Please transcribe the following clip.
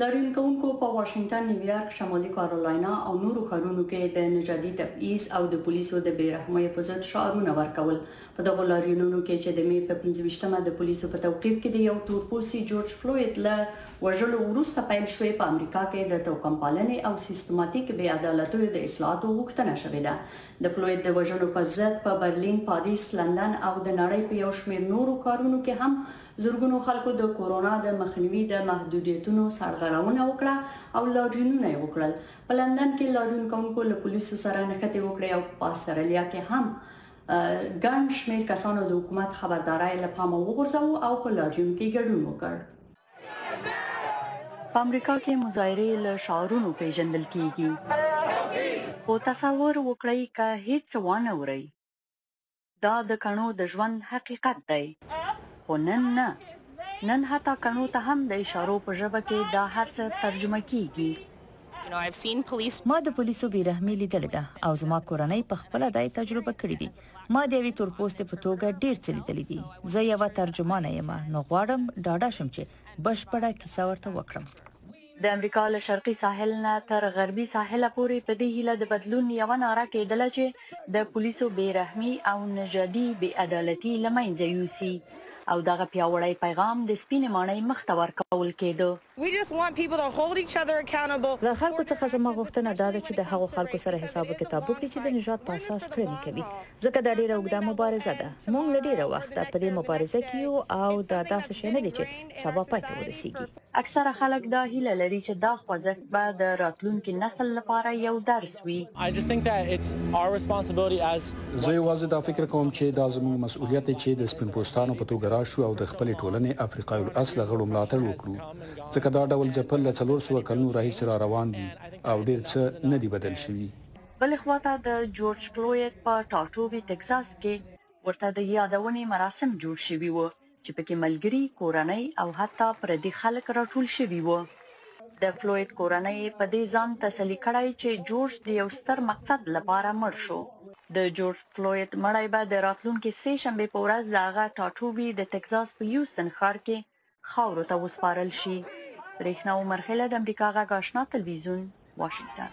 لاریون کوونکو په واشنګټن، نیویارک، شمالي کارولینا او نورو ښارونو کې د نژادي تبعیض او د پولیسو د بې رحمیو په ضد شعارونه ورکول. په دغو لاریونونو کې چې د مې په پنځه ویشت مه د پولیسو په توقیف کې د یو تور پوستي جورج فلوید له وژلو وروسته پیل شوې، په امریکا کې د توکمپالنې او سیستماتیک بې عدالتیو د اصلاحاتو غوښتنه شوې ده. د فلوید د وژنو په ضد په برلین، پاریس، لندن او د نړۍ په یو شمېر نورو ښارونو کې هم زرګونو خلکو د کورونا د مخنیوي د محدودیتونو سرغړونه وکړه او لاریونونه یې وکړل په لندن کې لاریون کوونکو له پولیسو سره نښتې وکړې او په استرالیا کې هم ګڼ شمېر کسانو د حکومت خبرداري له پامه وغورځوه او په لاریون کې ګډون وکړ په امریکا کې مظاهره له شعارونو پیژندل کیږي او تصور وکړئ که هیڅ وانه ورئ دا د کڼو د ژوند حقیقت دی. خو نن نه. نن حتی کڼو ته هم د اشارو په ژبه کې دا هر څه ترجمه کېږي. ما د پولیسو بې رحمي لیدلې ده او زما کورنۍ په خپله دا تجربه کړې دي. ما د یوې تور پوستې په توګه ډېر څه لیدلي دي. زه یوه ترجمانه یم، نو غواړم ډاډه شم چې بشپړه کیسه ورته وکړم. د امریکا له شرقي ساحل نه تر غربي ساحله پورې په دې هیله د بدلون یوه ناره کېدله چې د پولیسو بې رحمي او نژادي بې عدالتي له منځه یوسي او دغه پیاوړی پیغام د سپینې ماڼۍ مخ ته ورکول کېده. له خلکو څخه زما غوښتنه دا ده چې د هغو خلکو سره حساب و کتاب وکړي چې د نژاد په اساس کړنې کوي، ځکه دا ډېره اوږده مبارزه ده. موږ له ډېره وخته په دې مبارزه کې یو او دا داسې شی نه دی چې سبا پای ته ورسېږي. اکثره خلک دا هیله لري چې دا خوځښت به د راتلونکي نسل لپاره یو درس وي. زه یوازې دا فکر کوم چې دا زموږ مسؤلیت دی چې د سپین پوستانو په توګه راشو او د خپلې ټولنې افریقای الاصله غړو ملاتړ وکړو، ځکه دا ډول ځپل له څلور سوه کلونو راهیسې را روان دي او ډېر څه نه دي بدل شوي. بلې خوا ته د جورج فلوید په ټاټوبي تکزاس کې ورته د یادونې مراسم جوړ شوي وو چې پکې ملګري، کورنۍ او حتی پردي خلک راټول شوي وو. د فلوید کورنۍ یې په دې ځان تسلي کړی چې جورج د یو ستر مقصد لپاره مړ شو. د جورج فلوید مړی به د راتلونکې سې شنبې په ورځ د هغه ټاټوبي د تکزاس په یوستن ښار کې خاورو ته وسپارل شي. برېښنا عمرخېله د امریکا غږ آشنا تلویزیون، واشنګټن.